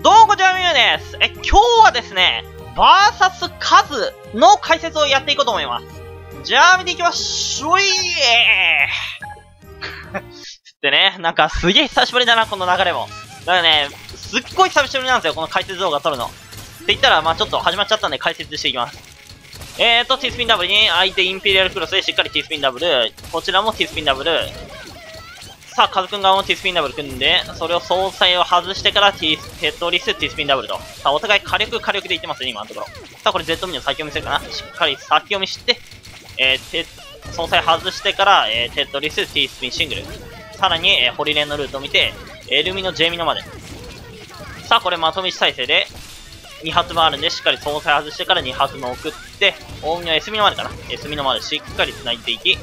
どうもこんにちは、みゆです。え、今日はですね、バーサスカズの解説をやっていこうと思います。じゃあ、見ていきましょいえー つってね、なんかすげえ久しぶりだな、この流れも。だからね、すっごい久しぶりなんですよ、この解説動画撮るの。って言ったら、まあちょっと始まっちゃったんで解説していきます。えーと、T スピンダブルに相手インペリアルクロスでしっかり T スピンダブル、こちらも T スピンダブル、さあ、カズくん側も T スピンダブル組んで、それを総裁を外してから T、テトリス、T スピンダブルと。さあ、お互い火力火力でいってますね、今のところ。さあ、これ Z ミの先読みするかなしっかり先読みして、えー、て、総裁外してから、えー、テトリス、T スピンシングル。さらに、えー、ホリレンのルートを見て、エルミの J ミノまで。さあ、これまとめし体制で、2発もあるんで、しっかり総裁外してから2発も送って、大海の S ミノまでかな ?S ミノまでしっかり繋いでいき、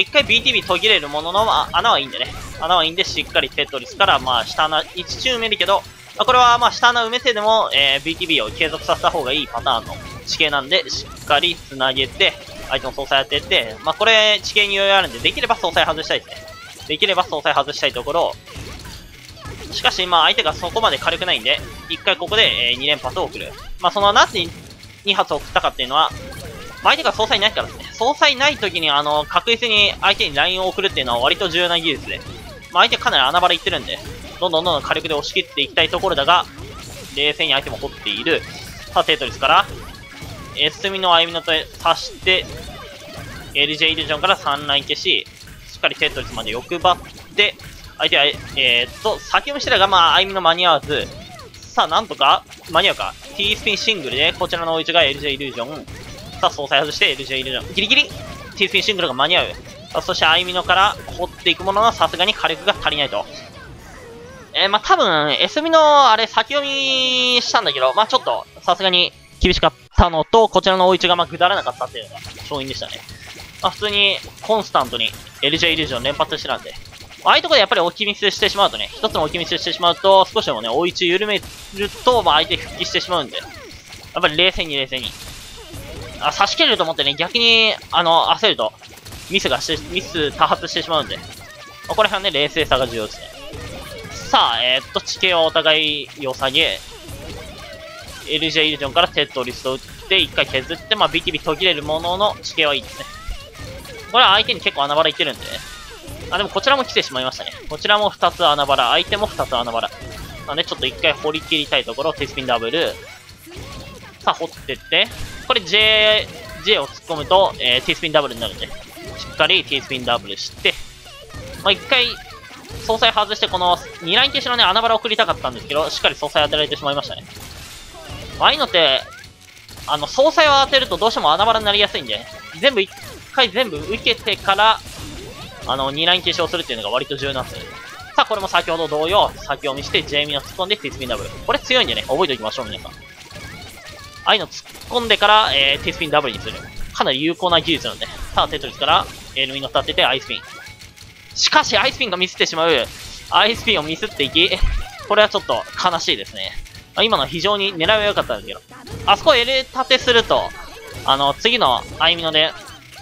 一回 BTB 途切れるものの、まあ、穴はいいんでね。穴はいいんで、しっかりテトリスから、まあ、下穴、1中埋めるけど、まあ、これは、まあ、下穴埋めてでも、えー、BTB を継続させた方がいいパターンの地形なんで、しっかり繋げて、相手の総裁当てって、まあ、これ、地形に余裕あるんで、できれば総裁外したいですね。できれば総裁外したいところ、しかし、まあ、相手がそこまで軽くないんで、一回ここで、えー、2連発を送る。まあ、その、なぜ2発送ったかっていうのは、まあ相手が総裁ないからですね。総裁ない時に、あの、確実に相手にラインを送るっていうのは割と重要な技術で。まあ、相手かなり穴場でいってるんで、どんどんどんどん火力で押し切っていきたいところだが、冷静に相手も掘っている。さあ、テトリスから、S みの歩みのと刺して、LJ イリュージョンから3ライン消し、しっかりテトリスまで欲張って、相手は、えー、っと、先読みしてたが、まあ、歩みの間に合わず、さあ、なんとか、間に合うか。T スピンシングルで、こちらのおうちが LJ イリュージョン、さあ、総裁外して LJ イリュージョン。ギリギリ T スピンシングルが間に合う。さあ、そして、アイミノから掘っていくものの、さすがに火力が足りないと。えー、まあ、多分、S ミの、あれ、先読みしたんだけど、まあ、ちょっと、さすがに厳しかったのと、こちらの大一が、まあ、ぐだらなかったっていうのが、勝因でしたね。まあ、普通に、コンスタントに LJ イリュージョン連発してたんで、ああいうとこでやっぱり置きミスしてしまうとね、一つの置きミスしてしまうと、少しでもね、大一緩めると、まあ、相手復帰してしまうんで、やっぱり冷静に冷静に、あ、差し切れると思ってね、逆に、あの、焦ると、ミスがし、ミス多発してしまうんで、まあ、これはね、冷静さが重要ですね。さあ、えー、っと、地形をお互い良さげ、LJ イリュージョンからテッドリストを打って、一回削って、まあ、ビキビキ途切れるものの、地形はいいですね。これは相手に結構穴場いってるんで、ね、あ、でもこちらも来てしまいましたね。こちらも2つ穴場相手も2つ穴場なんで、ちょっと一回掘り切りたいところ、テスピンダブル。さあ、掘ってって、これ J、J を突っ込むと、えー、T スピンダブルになるんで、しっかり T スピンダブルして、まあ、一回、総裁外して、この2ライン消しのね、穴場を送りたかったんですけど、しっかり総裁当てられてしまいましたね。ああいうのって、あの、総裁を当てるとどうしても穴場になりやすいんで、全部一回全部受けてから、あの、2ライン消しをするっていうのが割と重要なんですよ。さあ、これも先ほど同様、先読みして、J ミの突っ込んで、T スピンダブル。これ強いんでね、覚えておきましょう、皆さん。ああいうの突っ込んでから、えー、T スピンダブルにする。かなり有効な技術なんで。さあ、テトリスから、エルミノ立てて、アイスピン。しかし、アイスピンがミスってしまう。アイスピンをミスっていき、これはちょっと悲しいですね。今の非常に狙いは良かったんだけど。あそこ L 立てすると、あの、次のアイミノで、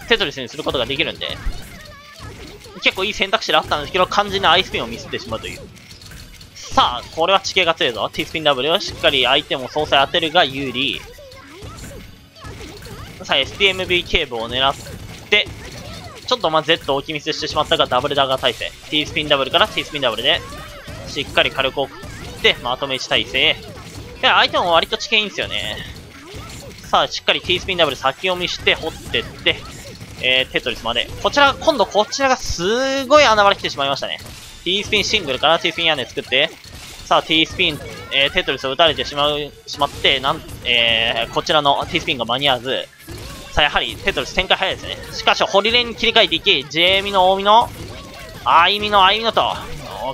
テトリスにすることができるんで、結構いい選択肢であったんですけど、肝心なアイスピンをミスってしまうという。さあ、これは地形が強いぞ。T スピン W をしっかり相手も総裁当てるが有利。さあ、STMB ケーブを狙って、ちょっとまあ Z を置きミスしてしまったが、ダブルダガー体制。T スピンダブルから T スピンダブルで、しっかり火力を送って、まとめ1体制。いや、相手も割と知見いいんですよね。さあ、しっかり T スピンダブル先読みして、掘ってって、えー、テトリスまで。こちら、今度こちらがすごい穴場で来てしまいましたね。T スピンシングルから T スピン屋根作って、さあ T スピン、えー、テトリスを打たれてしまう、しまって、なん、えー、こちらの T スピンが間に合わず、さあ、やはり、テトリス展開早いですね。しかし、ホリレンに切り替えていき、J ミの大ミの、あいみのあいみのと、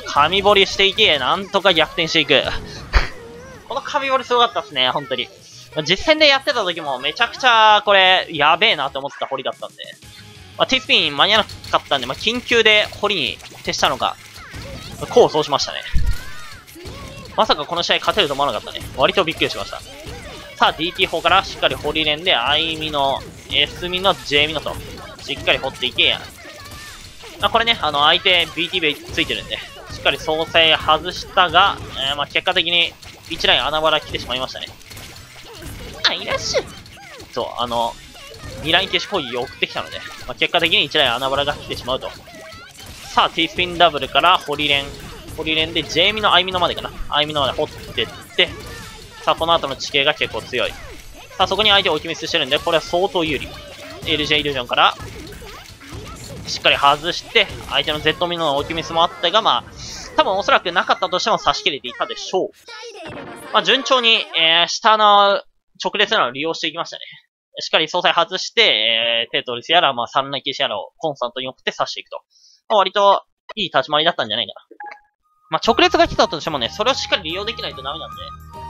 神掘りしていき、なんとか逆転していく。この神掘りすごかったですね、本当に。実戦でやってた時もめちゃくちゃ、これ、やべえなと思ってた掘りだったんで。まあ、T スピン間に合わなかったんで、まあ、緊急で掘りに徹したのか、こうそうしましたね。まさかこの試合勝てると思わなかったね。割とびっくりしました。さあ、DT4 からしっかり掘り連で、I ミの、S ミの、J ミのと、しっかり掘っていけや。まあ、これね、あの、相手 BTB ついてるんで、しっかり総裁外したが、えー、まあ、結果的に1ライン穴場来てしまいましたね。あ、いらっしゃい。そう、あの、2ライン消し攻撃を送ってきたので、まあ、結果的に1ライン穴場が来てしまうと。さあ、T スピンダブルからホリレン。ホリレンで J ミのアイミのまでかな。アイミのまで掘ってって、さあ、この後の地形が結構強い。さあ、そこに相手を置きミスしてるんで、これは相当有利。LJ イリュージョンから、しっかり外して、相手の Z ミノの置きミスもあったが、まあ、多分おそらくなかったとしても差し切れていたでしょう。まあ、順調に、えー、下の直列なのを利用していきましたね。しっかり総裁外して、えー、テトリスやら、まあ、サンナキシやらをコンスタントに送って刺していくと。まあ、割と、いい立ち回りだったんじゃないかな。まあ、直列が来たとしてもね、それをしっかり利用できないとダメなんで、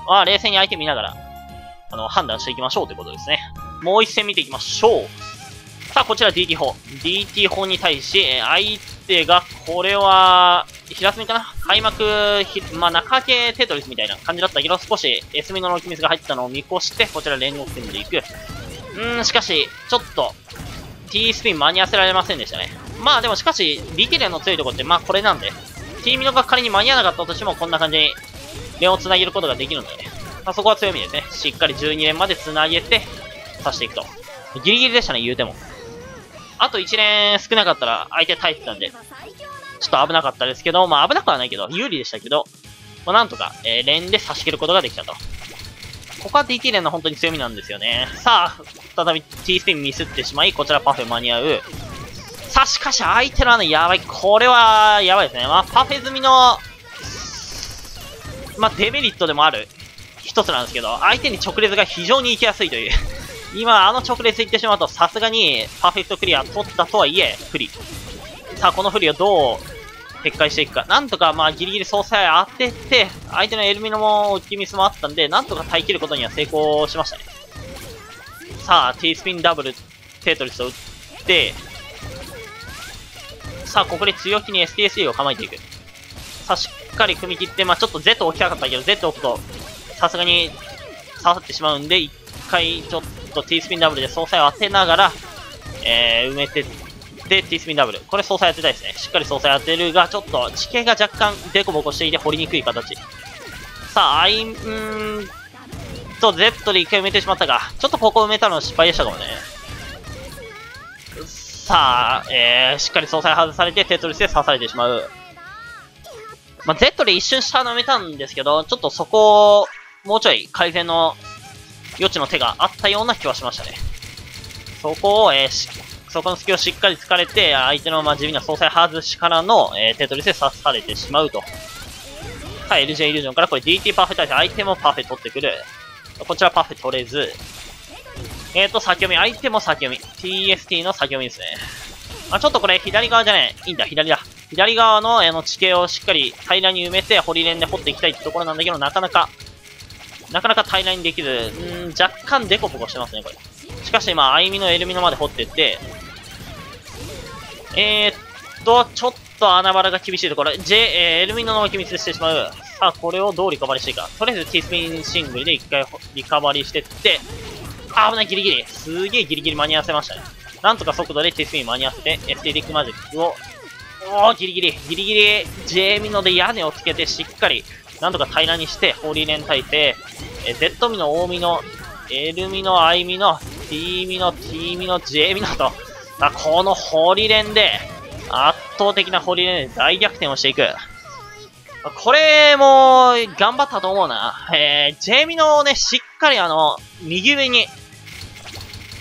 まあ、冷静に相手見ながら、あの、判断していきましょうということですね。もう一戦見ていきましょう。さあ、こちら DT 砲。DT 砲に対し、え相手が、これは、平積みかな？開幕、まあ、中系テトリスみたいな感じだったけど、少し S ミの置き水が入ったのを見越して、こちら連合戦でいく。うーん、しかし、ちょっと、T スピン間に合わせられませんでしたね。まあでもしかし、力連の強いところって、まあこれなんで、T ミノが仮に間に合わなかったとしても、こんな感じに、連を繋げることができるので、ね、まあ、そこは強みですね。しっかり12連まで繋げて、刺していくと。ギリギリでしたね、言うても。あと1連少なかったら相手耐えてたんで、ちょっと危なかったですけど、まあ危なくはないけど、有利でしたけど、まあ、なんとか、えー、連で差し切ることができたと。ここは DT 連の本当に強みなんですよね。さあ、再び T スピンミスってしまい、こちらパフェ間に合う。さあ、しかし相手のあの、やばい。これは、やばいですね。まあ、パフェ済みの、まあ、デメリットでもある一つなんですけど、相手に直列が非常に行きやすいという。今、あの直列行ってしまうと、さすがにパーフェクトクリア取ったとはいえ、不利。さあ、この不利をどう撤回していくか。なんとか、まあ、ギリギリ総裁当てて、相手のエルミノも大きミスもあったんで、なんとか耐え切ることには成功しましたね。さあ、T スピンダブル、テトリスを打って、さあ、ここで強気に STSA を構えていく。さあ、しっかり組み切って、まあちょっと Z 置きたかったけど、Z 置くと、さすがに刺さってしまうんで、一回ちょっと T スピンダブルで総裁を当てながら、えー、埋めてで、T スピンダブル。これ総裁当てたいですね。しっかり総裁当てるが、ちょっと地形が若干デコボコしていて掘りにくい形。さあ、アイン、と Z で一回埋めてしまったが、ちょっとここ埋めたの失敗でしたかもね。さあ、えー、しっかり総裁外されてテトリスで刺されてしまう。まあ、Z で一瞬下埋めたんですけど、ちょっとそこを、もうちょい改善の余地の手があったような気はしましたね。そこを、えー、そこの隙をしっかり突かれて、相手のまあ地味な総裁外しからの、えー、テトリスで刺されてしまうと。はい、LJ イリュージョンからこれ DT パーフェ対して相手もパーフェ取ってくる。こちらパーフェ取れず。えっ、ー、と、先読み。相手も先読み。TST の先読みですね。あ、ちょっとこれ左側じゃない。いいんだ、左だ。左側のあの地形をしっかり平らに埋めて、堀り連で掘っていきたいってところなんだけど、なかなか、なかなか平らにできず、ん若干デコボコしてますね、これ。しかし今、あいみのエルミノまで掘ってって、えー、っと、ちょっと穴場が厳しいところ。J、えー、エルミノの機密してしまう。さあ、これをどうリカバリしていいか。とりあえず T スピンシングルで一回リカバリしてって、あ、危ない、ギリギリ。すげえギリギリ間に合わせましたね。なんとか速度で T スピン間に合わせて、エステディックマジックを、おー、ギリギリ、ギリギリ、J ミノで屋根をつけてしっかり、なんとか平らにして、ホーリーレン耐性、え Z ミの、大ミの、L ミの、I ミの、T ミの、T ミの、J ミのと、まあ、このホーリーレンで、圧倒的なホーリーレンで大逆転をしていく。これも、頑張ったと思うな。えー、ジェイミのね、しっかりあの、右上に、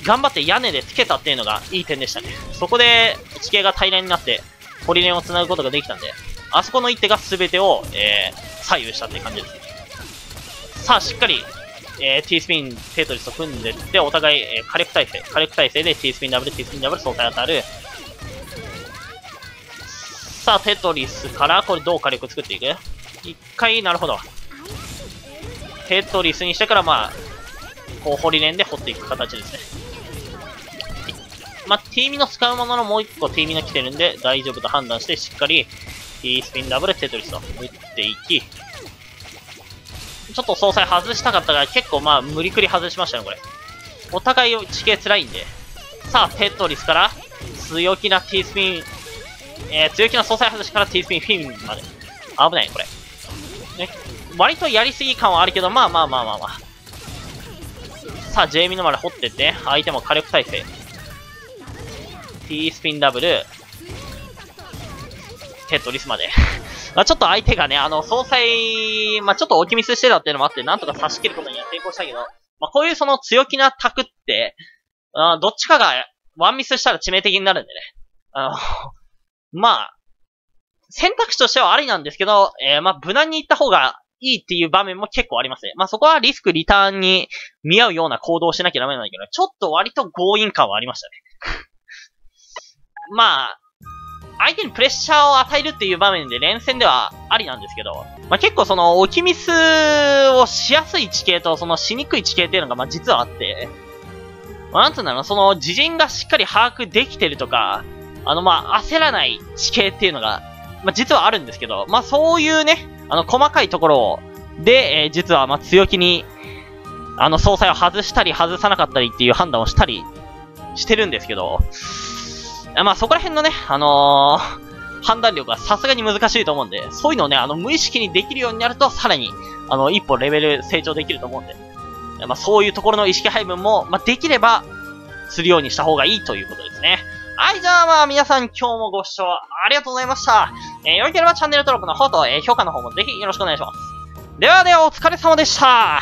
頑張って屋根でつけたっていうのがいい点でしたね。そこで地形が平らになって、ホリレンを繋ぐことができたんで、あそこの一手が全てを、えー、左右したって感じです。さあ、しっかり、えー、T スピン、テトリスと組んでって、お互い、えー、火力体制、火力体制で T スピンダブル、T スピンダブル、相対当たる。さあ、テトリスからこれどう火力作っていく？一回、なるほど。テトリスにしてから、まあ、こう、掘り連で掘っていく形ですね。まあ、T ミの使うもののもう一個 T ミの来てるんで、大丈夫と判断して、しっかり T スピンダブル、テトリスと打っていき、ちょっと総裁外したかったが、結構まあ、無理くり外しましたね、これ。お互い地形辛いんで。さあ、テトリスから、強気な T スピン、えー、強気な総裁外しから T スピンフィンまで。危ない、これ。ね。割とやりすぎ感はあるけど、まあまあまあまあまあ。さあ、ジェイミノまで掘ってって、相手も火力耐性。T スピンダブル、テトリスまで。まあちょっと相手がね、あの、総裁、まあちょっと置きミスしてたっていうのもあって、なんとか差し切ることには成功したけど、まあこういうその強気なタクって、あどっちかがワンミスしたら致命的になるんでね。あの、まあ、選択肢としてはありなんですけど、えー、まあ無難に行った方がいいっていう場面も結構ありますね。まあそこはリスクリターンに見合うような行動をしなきゃダメなんだけど、ちょっと割と強引感はありましたね。まあ、相手にプレッシャーを与えるっていう場面で連戦ではありなんですけど、まあ、結構その置きミスをしやすい地形とそのしにくい地形っていうのがまあ実はあって、まあ、なんつうんだろう、その自陣がしっかり把握できてるとか、あのまあ焦らない地形っていうのが、まあ実はあるんですけど、まあそういうね、あの細かいところを、で、えー、実はまあ強気に、あの総裁を外したり外さなかったりっていう判断をしたりしてるんですけど、まあそこら辺のね、あのー、判断力はさすがに難しいと思うんで、そういうのをね、あの、無意識にできるようになると、さらに、あの、一歩レベル成長できると思うんで、まあそういうところの意識配分も、まあできれば、するようにした方がいいということですね。はい、じゃあまあ皆さん今日もご視聴ありがとうございました。えー、よければチャンネル登録の方と、えー、評価の方もぜひよろしくお願いします。ではではお疲れ様でした。